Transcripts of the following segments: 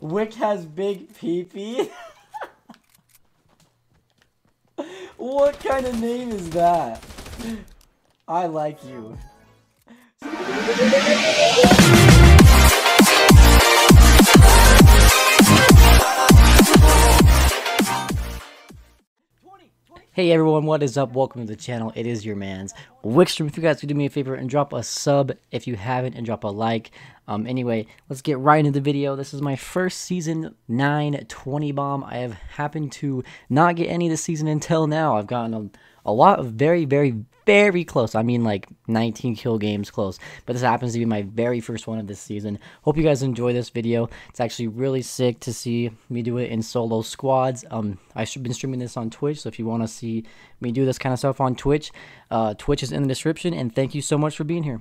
Wick has big pee-pee? what kind of name is that? I like you. Hey everyone, what is up? Welcome to the channel. It is your man's Wiikstrom. If you guys could do me a favor and drop a sub if you haven't and drop a like. Um, anyway, let's get right into the video. This is my first season 9 20 bomb. I have happened to not get any of this season until now. I've gotten a, a lot of very, very, very close. I mean, like 19 kill games close. But this happens to be my very first one of this season. Hope you guys enjoy this video. It's actually really sick to see me do it in solo squads. Um, I've been streaming this on Twitch, so if you want to see me do this kind of stuff on Twitch, uh, Twitch is in the description. And thank you so much for being here.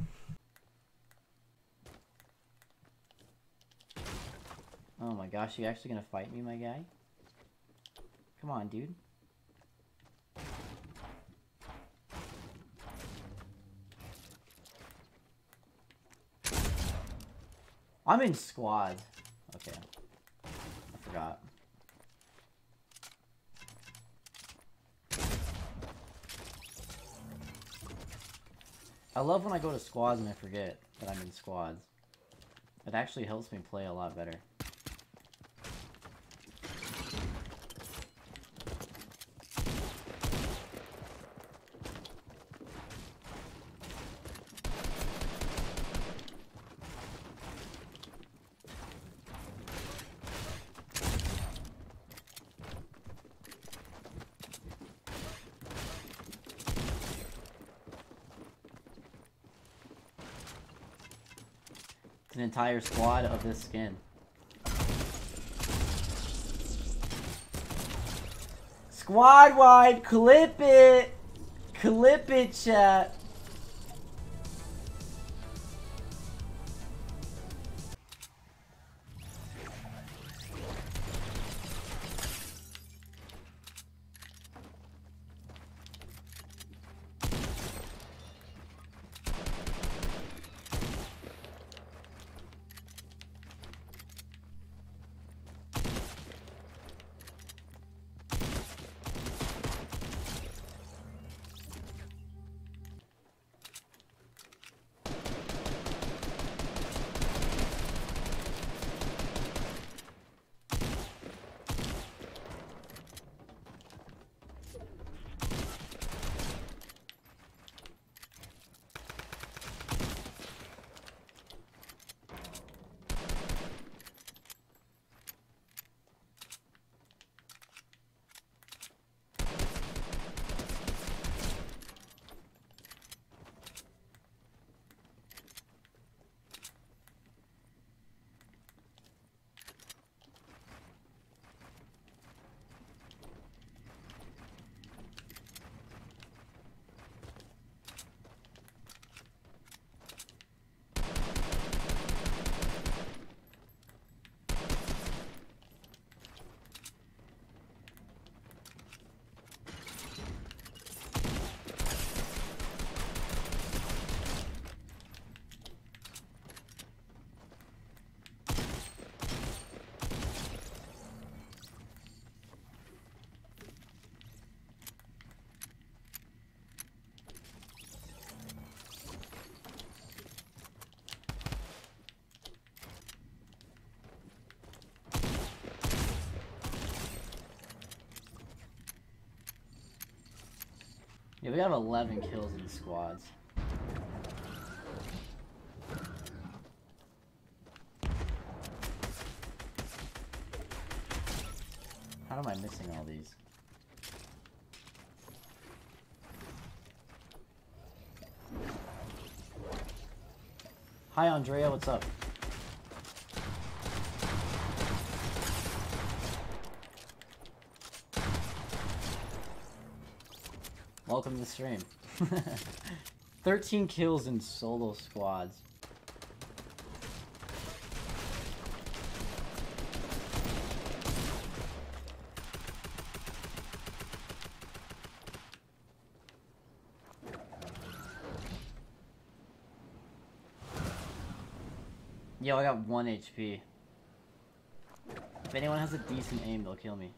Oh my gosh, you're actually gonna fight me, my guy? Come on, dude. I'm in squad. Okay. I forgot. I love when I go to squads and I forget that I'm in squads. It actually helps me play a lot better. An entire squad of this skin. Squad wide, clip it! Clip it, chat! We have 11 kills in the squads. How am I missing all these? Hi Andrea, what's up? Welcome to the stream. 13 kills in solo squads. Yo, I got 1 HP. If anyone has a decent aim, they'll kill me.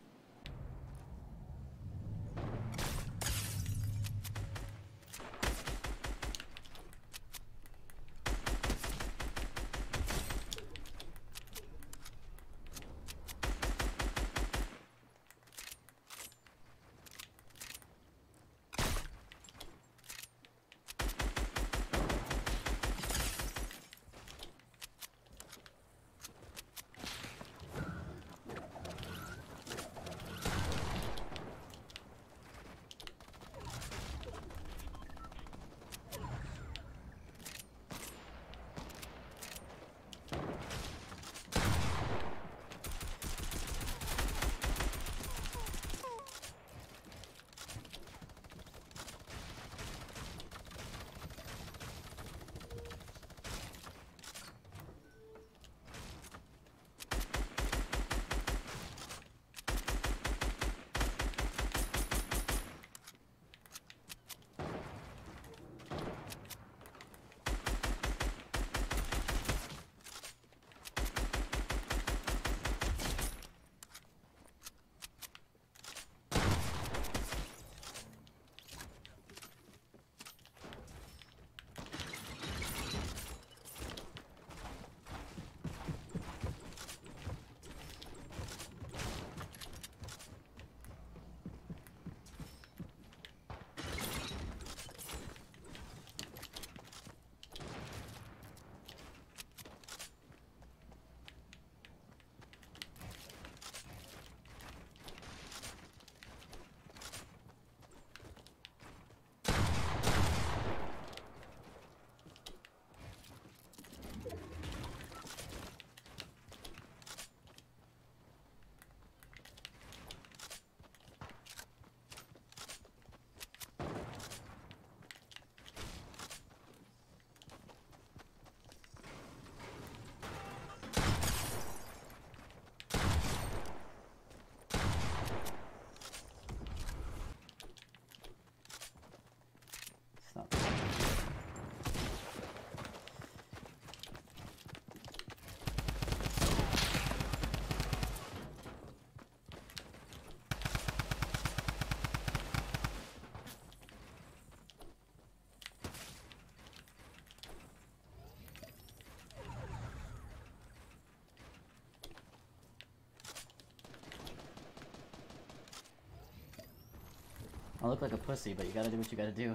I look like a pussy, but you gotta do what you gotta do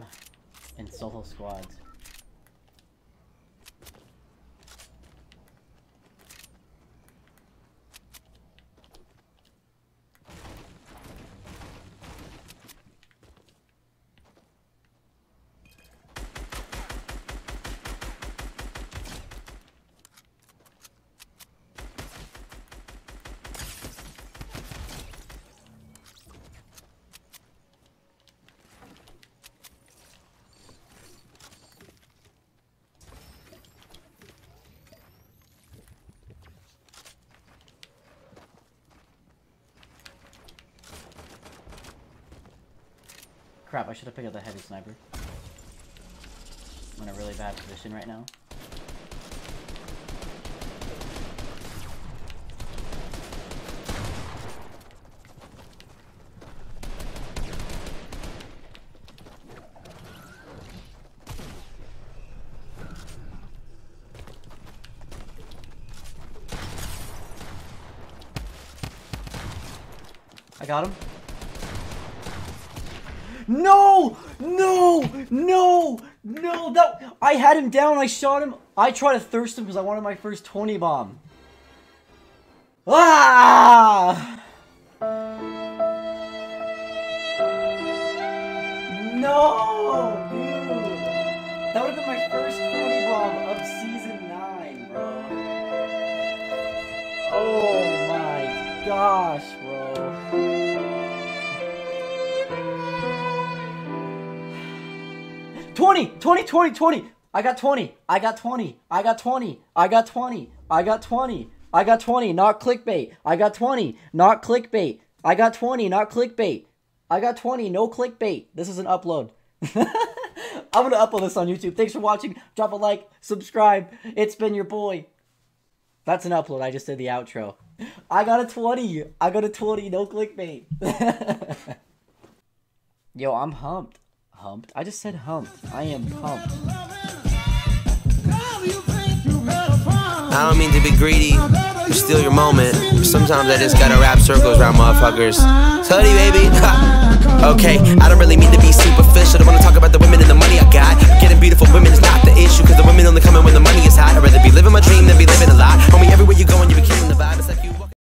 in solo squads. Crap, I should have picked up the heavy sniper. I'm in a really bad position right now. I got him. No! No! No! No! That I had him down. I shot him. I tried to thirst him because I wanted my first 20 bomb. Ah! No! Dude! That would have been my first 20 bomb of season 9, bro. Oh my gosh, bro. 20, 20, 20, 20. I got 20. I got 20. I got 20. I got 20. I got 20. I got 20. Not clickbait. I got 20. Not clickbait. I got 20. Not clickbait. I got 20. No clickbait. This is an upload. I'm going to upload this on YouTube. Thanks for watching. Drop a like. Subscribe. It's been your boy. That's an upload. I just did the outro. I got a 20. I got a 20. No clickbait. Yo, I'm humped. Humped? I just said humped. I am pumped. I don't mean to be greedy steal your moment. Sometimes I just gotta wrap circles around motherfuckers. Hoodie, baby. okay, I don't really mean to be superficial. I wanna talk about the women and the money I got. Getting beautiful women is not the issue, cause the women only come in when the money is hot. I'd rather be living my dream than be living a lie. Homie, everywhere you go and you be killing the vibe.